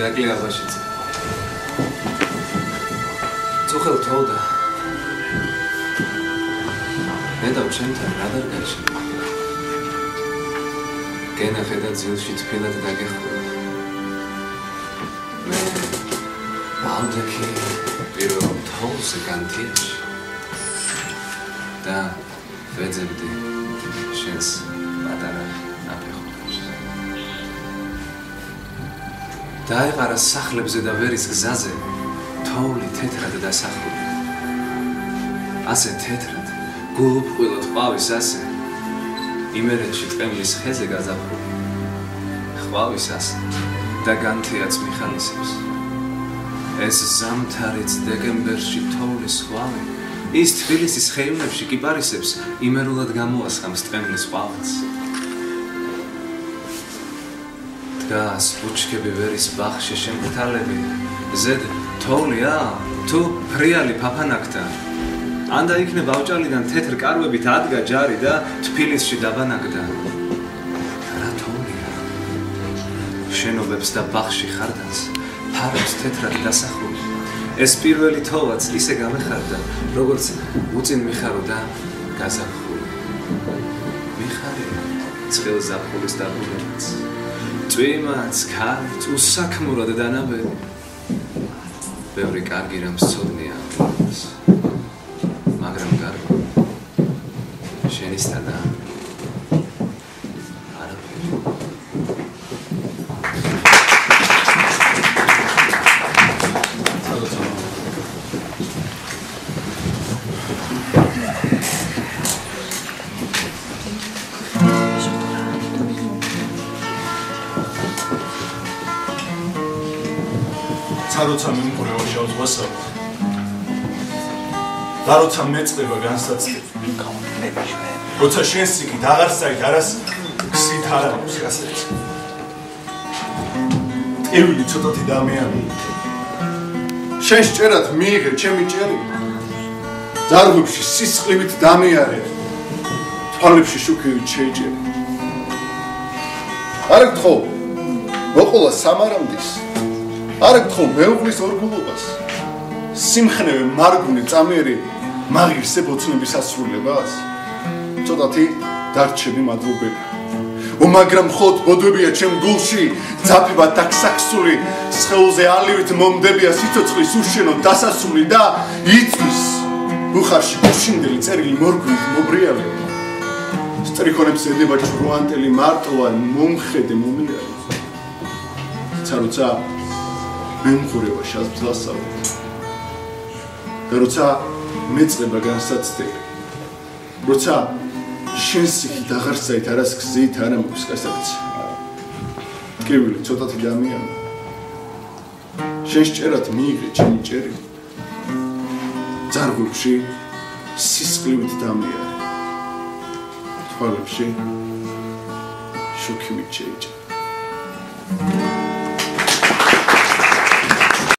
ირაკლი აბაშიძე. წუხელ თოვდა. მე და ჩემთან რა დარგაში? გენა ხედა ძილში თბილად დაგეხურა. მე ამდექი პირველ თოვზე განთიაში. და ვეძებდი შენს პატარა აფეხურებს. დაეყარა სახლებზე და ვერის გზაზე თოვლი თეთრად დასახული. ასე თეთრად გულუფხვილოდ ყვავის ასე იმერეთში ტყემლის ხეზე გაზაფხული. ყვავის ასე და განთიაც მიხანისებს. ეს ზამთარიც დეკემბერში თოვლის ყვავი ის თბილისის ხეივნებში კიპარისებს იმერულად გამოასხამს ტყემლის ყვავილს. დგას ბუჩქები ვერის ბაღში შემკთალები ზედ თოვლია თუ ფრიალი ფაფანაკთა. ანდა იქნებ ავჭალიდან თეთრ კარვებით ადგა ჯარი და თბილისში დაბანაკდა. რა თოვლია? შენობებს და ბაღში ხარდას. ფარებს თეთრად დასახული ეს პირველი თოვაც ისე გამეხარდა როგორც უწინ მიხარო და გაზაფხული. მიხარი ცხელ ზაფხულის დაბრუნებას წვიმაც, ქარც, უსაქმურად დანაბები. ბევრი კარგი რამ სწოდნია. მაგრამ კარგი. შენი სტადა. როცა მიმყრევა შავს ვასა და როცა მეწება განსაცდელი როცა შენს იქით აღარ საით არას ქსით არ აქვს გასაიც ევილი ცოტათი დამეარი შენ შეერად მიიღე ჩემი ჭერი. ძარღვებში სისხლივით დამეარე. თვალებში შუქივით შეიჭერე. არ გთხოვ მოყოლა სამარამდის არ გთხოვ მეუღლის ორგულობას. სიმხნევე მარგული წამერი მაგირსე ბოცნების ასრულებას ცოტათი დარჩები მადლობელი ო მაგრამ ხოთ ბოდვებია ჩემ გულში ძაფება დაქსაქსული სხეულზე ალივით მომდებია სიცოცხლის უშენო დასასული და იწვის. ბუხარში გუშინდელი წერილი მორგულით მობრიალე. სტრიქონებს ედება ჭრუანტელი მარტოა მომხედე მომიალი ცარუცა მემხურება შაზბზასავ და როცა მეწება განსაცდელი როცა შენს იქით აღარ საით არას გზით არ ამბობს გასაკეთე კრივილი ცოტათი დამიან შენ შეერათ მიიღე ჩემი ჭერი. ძარგულში სისხლივით დამია. თვალებში შუქივით შეიჭა. Thank you.